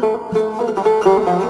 Música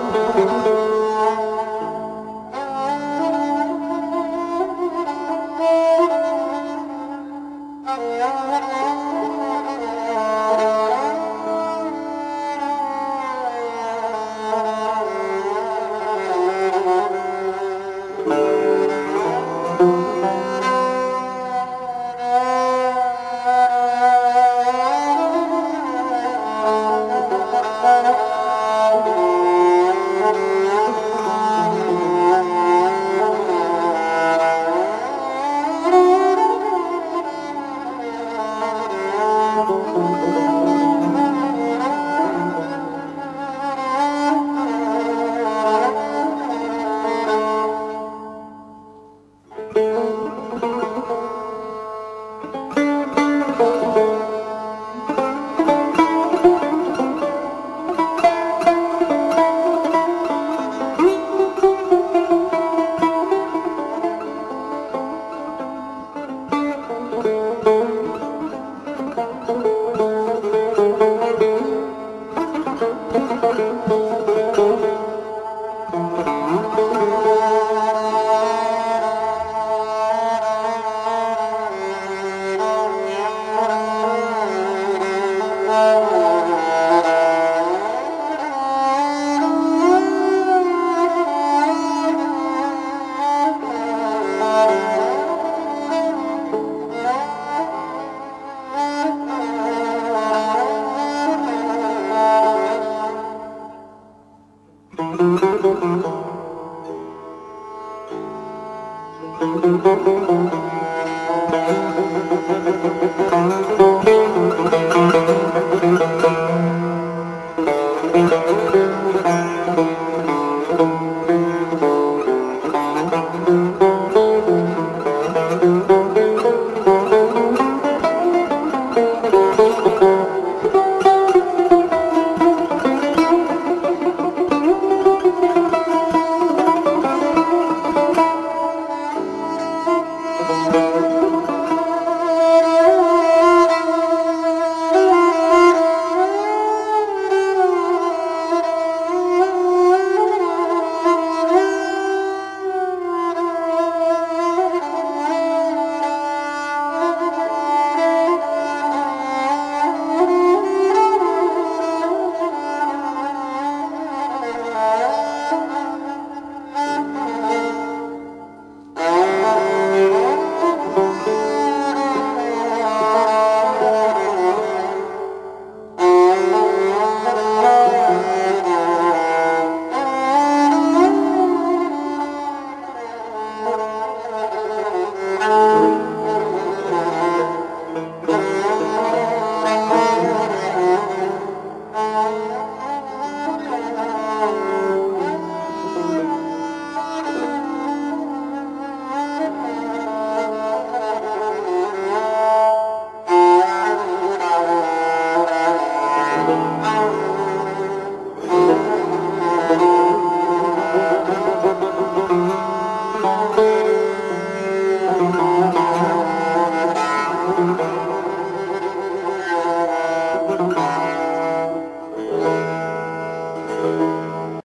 Müzik